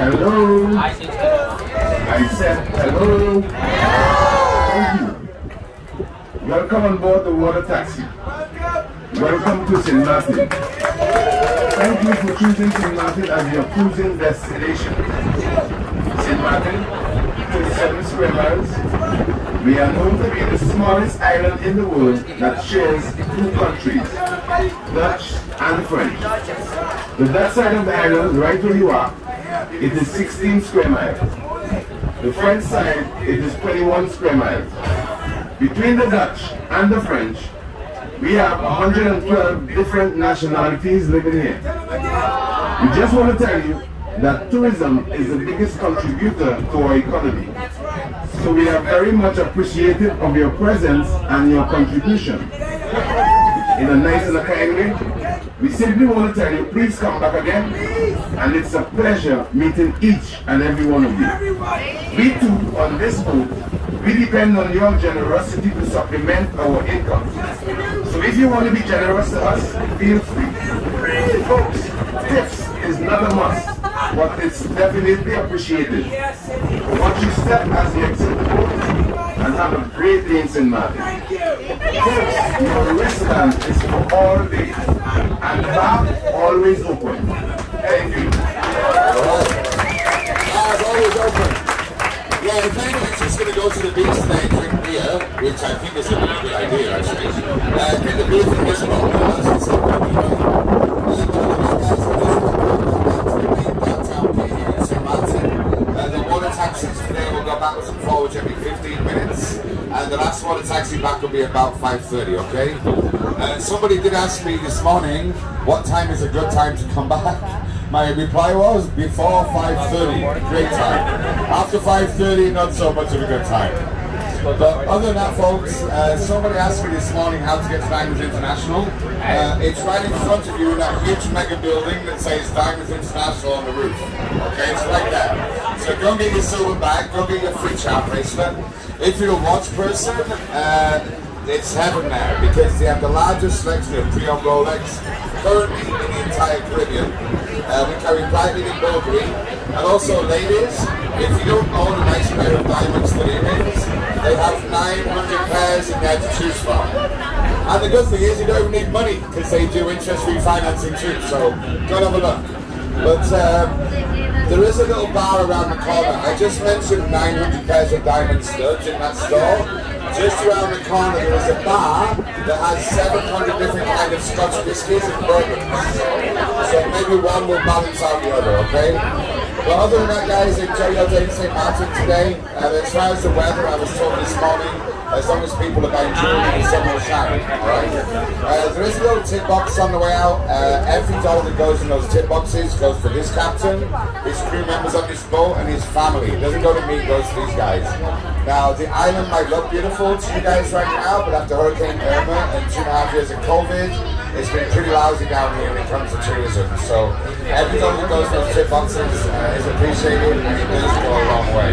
Hello. I said hello. Thank you. Welcome on board the water taxi. Welcome to St. Martin. Thank you for choosing St. Martin as your cruising destination. St. Martin, 27 square miles. We are known to be the smallest island in the world that shares two countries, Dutch and French. The Dutch side of the island, right where you are, it is 16 square miles. The French side, it is 21 square miles. Between the Dutch and the French, we have 112 different nationalities living here. We just want to tell you that tourism is the biggest contributor to our economy. So we are very much appreciative of your presence and your contribution. In a nice and a kind way, we simply want to tell you, please come back again. And it's a pleasure meeting each and every one of you. We too, on this boat, we depend on your generosity to supplement our income. So if you want to be generous to us, feel free. Folks, tips is not a must, but it's definitely appreciated. Once you step as you exit the boat, and have a great day in St. Martin. Folks, your restaurant is for all days and bar always open. Thank you. Bar's always open. Yeah, if anyone's just going to go to the beach today and drink beer, which I think is a really good idea actually, uh, get the beer from this boat. The last water taxi back will be about 5.30, okay? Uh, somebody did ask me this morning, what time is a good time to come back? My reply was, before 5.30, great time. After 5.30, not so much of a good time. But other than that, folks, uh, somebody asked me this morning how to get to Diamonds International. Uh, it's right in front of you in that huge mega building that says Diamonds International on the roof. Okay. So go get your silver bag, go get your free charm bracelet. If you're a watch person, uh, it's heaven there because they have the largest selection of pre-owned Rolex currently in the entire Caribbean. Uh, we carry Breitling in Bulgari. And also, ladies, if you don't own a nice pair of diamonds to earrings, they have 900 pairs in there to choose from. And the good thing is you don't even need money because they do interest refinancing too, so go and have a look. But um, there is a little bar around the corner. I just mentioned 900 pairs of diamond studs in that store. Just around the corner there is a bar that has 700 different kinds of Scotch whiskies and bourbons. So maybe one will balance out the other, okay? But other than that guys, enjoy your day in St. Martin today. And as far as the weather, I was told this morning, as long as people are jewelry, the sun will shine, alright? Uh, there is a little tip box on the way out. Uh, every dollar that goes in those tip boxes goes for this captain, his crew members on this boat, and his family. It doesn't go to me, it goes to these guys. Now, the island might look beautiful to you guys right now, but after Hurricane Irma and two and a half years of COVID, it's been pretty lousy down here when it comes to tourism. So everyone that goes to those tip boxes uh, is appreciated and it does go a long way.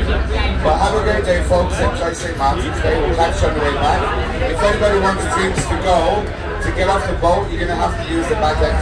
But have a great day, folks. Enjoy St. Martin's Day. We'll catch you on the way back. If anybody wants drinks to go, to get off the boat, you're going to have to use the back exit.